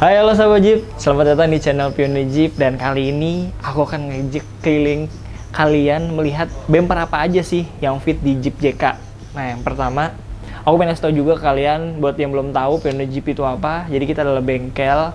Hai halo sahabat Jeep, selamat datang di channel Pioneer Jeep dan kali ini aku akan ngejek keliling kalian melihat bumper apa aja sih yang fit di Jeep JK. Nah yang pertama, aku pengen tau juga kalian buat yang belum tahu Pioneer Jeep itu apa. Jadi kita adalah bengkel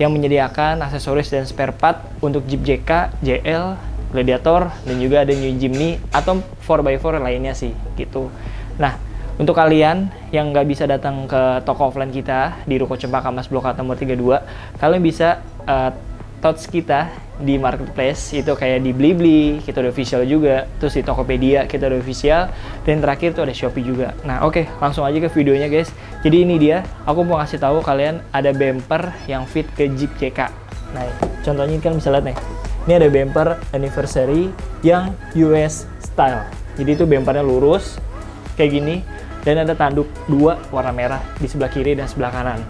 yang menyediakan aksesoris dan spare part untuk Jeep JK, JL, Gladiator, dan juga ada New Jimny atau 4x4 lainnya sih gitu. Nah untuk kalian yang nggak bisa datang ke toko offline kita di Ruko Cempaka Mas Blok A nomor 32, kalian bisa uh, touch kita di marketplace. Itu kayak di Blibli kita udah official juga. Terus di Tokopedia kita udah official. Dan terakhir tuh ada Shopee juga. Nah oke okay, langsung aja ke videonya guys. Jadi ini dia aku mau kasih tahu kalian ada bumper yang fit ke Jeep CK nah contohnya kan bisa lihat nih. Ini ada bumper anniversary yang US style. Jadi itu bumpernya lurus kayak gini dan ada tanduk dua warna merah di sebelah kiri dan sebelah kanan.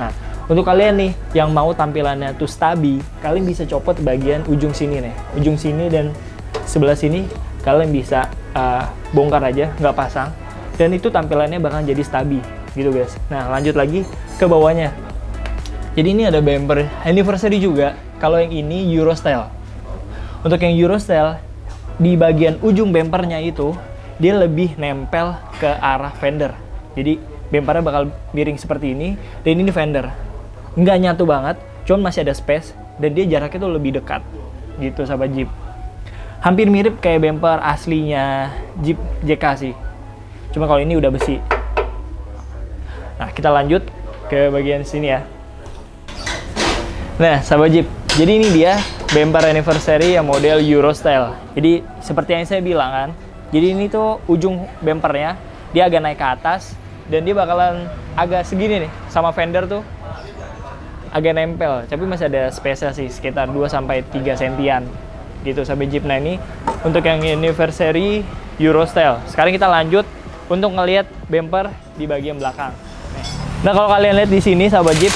Nah, untuk kalian nih yang mau tampilannya tuh stabi, kalian bisa copot bagian ujung sini nih, ujung sini dan sebelah sini kalian bisa uh, bongkar aja, nggak pasang. Dan itu tampilannya bakal jadi stabi, gitu guys. Nah, lanjut lagi ke bawahnya. Jadi ini ada bumper anniversary juga. Kalau yang ini Euro style. Untuk yang Euro style, di bagian ujung bumpernya itu dia lebih nempel ke arah fender. Jadi bumpernya bakal miring seperti ini dan ini fender. Nggak nyatu banget, cuman masih ada space dan dia jaraknya tuh lebih dekat. Gitu sahabat Jeep. Hampir mirip kayak bumper aslinya Jeep JK sih. Cuma kalau ini udah besi. Nah, kita lanjut ke bagian sini ya. Nah, sahabat Jeep. Jadi ini dia bumper anniversary yang model Euro style. Jadi seperti yang saya bilang kan, jadi ini tuh ujung bumpernya dia agak naik ke atas dan dia bakalan agak segini nih sama fender tuh agak nempel tapi masih ada spesial sih sekitar 2 sampai 3 sentian gitu sampai Jeep. Nah ini untuk yang anniversary Euro style. Sekarang kita lanjut untuk ngelihat bumper di bagian belakang. Nah kalau kalian lihat di sini sahabat Jeep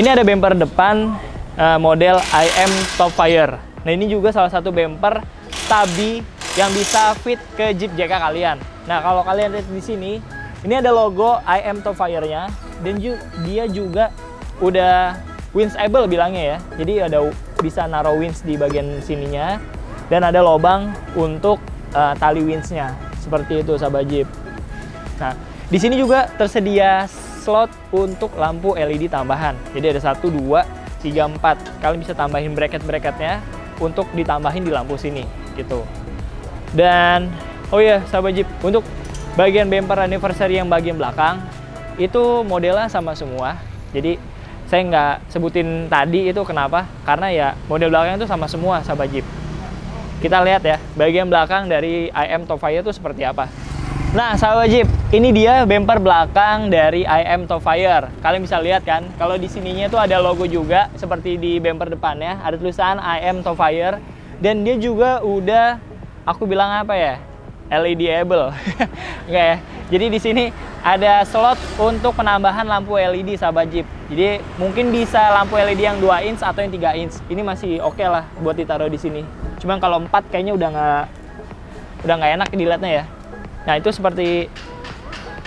ini ada bumper depan uh, model IM Top Fire. Nah ini juga salah satu bumper tabi yang bisa fit ke Jeep JK kalian. Nah, kalau kalian lihat di sini, ini ada logo I am Top Fire-nya dan ju dia juga udah winchable bilangnya ya. Jadi ada bisa naruh winch di bagian sininya dan ada lubang untuk uh, tali winchnya. Seperti itu sahabat Jeep. Nah, di sini juga tersedia slot untuk lampu LED tambahan. Jadi ada satu, dua, tiga, empat. Kalian bisa tambahin bracket-bracketnya untuk ditambahin di lampu sini gitu. Dan oh ya sahabat Jeep, untuk bagian bumper anniversary yang bagian belakang itu modelnya sama semua. Jadi saya nggak sebutin tadi itu kenapa? Karena ya model belakang itu sama semua sahabat Jeep. Kita lihat ya, bagian belakang dari IM Fire itu seperti apa. Nah, sahabat Jeep, ini dia bumper belakang dari IM Top Fire. Kalian bisa lihat kan, kalau di sininya itu ada logo juga seperti di bumper depannya, ada tulisan IM Top Fire dan dia juga udah aku bilang apa ya? LED-able. Ya. Jadi di sini ada slot untuk penambahan lampu LED sahabat Jeep. Jadi mungkin bisa lampu LED yang 2 inch atau yang 3 inch. Ini masih oke okay lah buat ditaruh di sini. Cuman kalau 4 kayaknya udah nggak udah nggak enak dilihatnya ya. Nah, itu seperti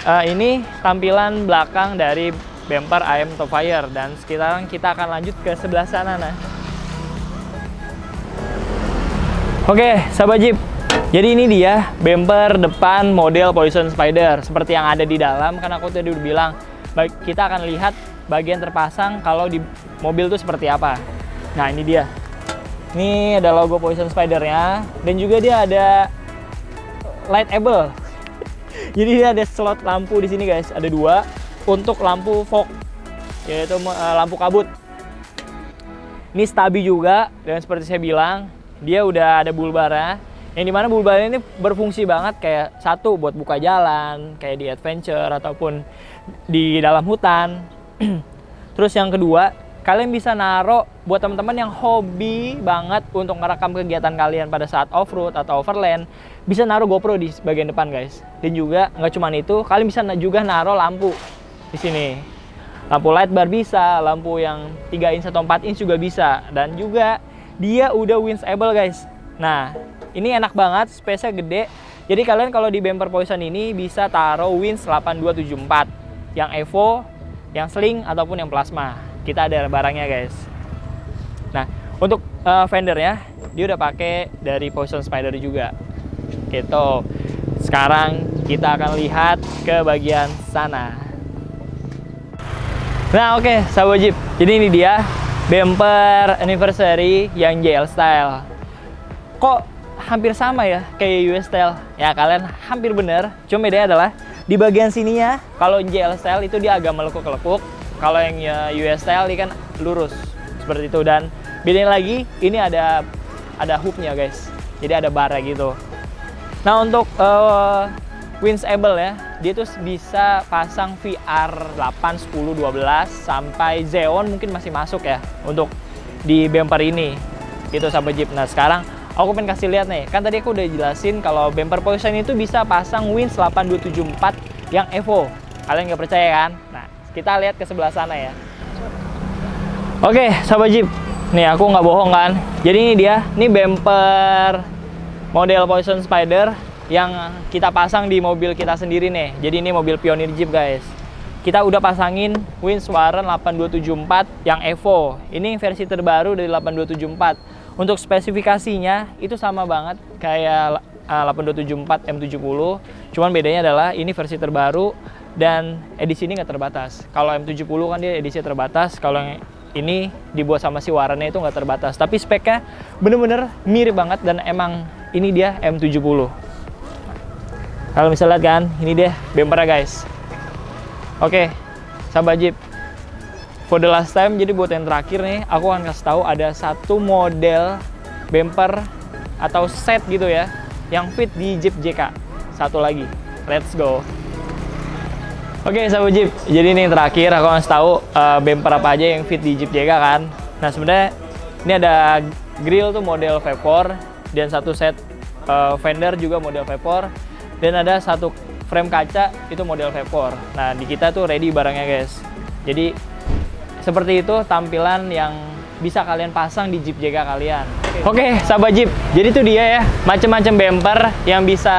uh, ini tampilan belakang dari bumper AM Top Fire dan sekarang kita akan lanjut ke sebelah sana nah. Oke, sahabat Jeep. Jadi ini dia bumper depan model Poison Spider. Seperti yang ada di dalam, kan aku tadi udah bilang, kita akan lihat bagian terpasang kalau di mobil itu seperti apa. Nah, ini dia. Ini ada logo Poison Spider-nya dan juga dia ada lightable. Jadi dia ada slot lampu di sini guys, ada dua untuk lampu fog, yaitu uh, lampu kabut. Ini stabi juga dan seperti saya bilang dia udah ada bulbara yang di mana bulbara ini berfungsi banget kayak satu buat buka jalan kayak di adventure ataupun di dalam hutan. Terus yang kedua kalian bisa naruh buat teman-teman yang hobi banget untuk merekam kegiatan kalian pada saat off-road atau overland bisa naruh GoPro di bagian depan guys. Dan juga nggak cuma itu kalian bisa juga naruh lampu di sini. Lampu light bar bisa lampu yang 3 inch atau 4 inch juga bisa. Dan juga dia udah winchable guys. Nah, ini enak banget, space-nya gede. Jadi kalian kalau di bumper Poison ini bisa taruh winch 8274 yang Evo, yang sling ataupun yang plasma. kita ada barangnya guys. Nah, untuk uh, fendernya dia udah pakai dari Poison Spider juga. Gitu. Sekarang kita akan lihat ke bagian sana. Nah, oke, okay, sahabat Jeep. Jadi ini dia bumper anniversary yang JL style. Kok hampir sama ya kayak US style? Ya, kalian hampir bener. Cuma bedanya adalah di bagian sininya kalau JL style itu dia agak melekuk-lekuk. Kalau yang ya, US style ini kan lurus seperti itu dan bedanya lagi ini ada ada hooknya guys. Jadi ada bara gitu. Nah untuk uh, Winsable ya, dia tuh bisa pasang VR 8, 10, 12 sampai Xeon mungkin masih masuk ya untuk di bumper ini. Gitu sampai Jeep. Nah sekarang aku pengen kasih lihat nih, kan tadi aku udah jelasin kalau bumper Poison itu bisa pasang Wins 8274 yang Evo. Kalian nggak percaya kan? Nah kita lihat ke sebelah sana ya. Oke, sahabat Jeep. Nih aku nggak bohong kan. Jadi ini dia, ini bumper model Poison Spider yang kita pasang di mobil kita sendiri nih. Jadi ini mobil Pioneer Jeep guys. Kita udah pasangin Wins Warren 8274 yang Evo. Ini versi terbaru dari 8274. Untuk spesifikasinya itu sama banget kayak 8274 M70. Cuman bedanya adalah ini versi terbaru dan edisi ini nggak terbatas. Kalau M70 kan dia edisi terbatas. Kalau yang ini dibuat sama si Warrennya itu nggak terbatas. Tapi speknya bener-bener mirip banget dan emang ini dia M70. Kalau misalnya lihat kan, ini dia bumpernya guys. Oke, sahabat Jeep. For the last time, jadi buat yang terakhir nih, aku akan kasih tahu ada satu model bumper atau set gitu ya, yang fit di Jeep JK. Satu lagi, let's go. Oke, sahabat Jeep. Jadi ini yang terakhir, aku kasih tahu uh, bumper apa aja yang fit di Jeep JK kan. Nah sebenarnya ini ada grill tuh model V4 dan satu set uh, fender juga model V4 dan ada satu frame kaca itu model V4 nah di kita tuh ready barangnya guys jadi seperti itu tampilan yang bisa kalian pasang di Jeep JK kalian. Oke. Okay, sahabat Jeep. Jadi itu dia ya macam-macam bumper yang bisa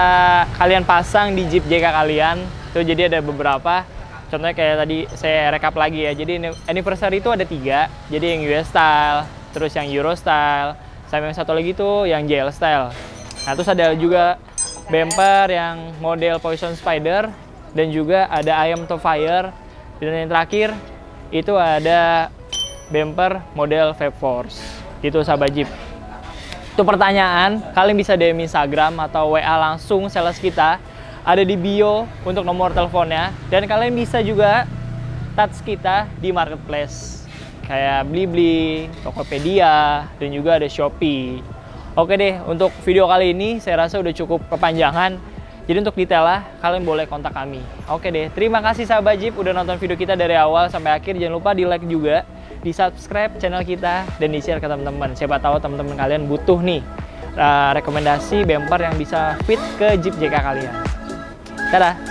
kalian pasang di Jeep JK kalian. Tuh jadi ada beberapa. Contohnya kayak tadi saya rekap lagi ya. Jadi anniversary itu ada tiga. Jadi yang US style terus yang Euro style sama yang satu lagi tuh yang JL style. Nah terus ada juga bumper yang model Poison Spider dan juga ada Ayam to Fire. Dan yang terakhir itu ada bumper model Vape Force itu sahabat Jeep. Itu pertanyaan kalian bisa DM Instagram atau WA langsung sales kita. Ada di bio untuk nomor teleponnya. Dan kalian bisa juga touch kita di marketplace. Kayak Blibli, Tokopedia, dan juga ada Shopee. Oke deh, untuk video kali ini saya rasa udah cukup kepanjangan. Jadi untuk detailnya, kalian boleh kontak kami. Oke deh, terima kasih sahabat Jeep udah nonton video kita dari awal sampai akhir. Jangan lupa di like juga, di subscribe channel kita, dan di share ke teman-teman. Siapa tahu teman-teman kalian butuh nih uh, rekomendasi bumper yang bisa fit ke Jeep JK kalian. Dadah!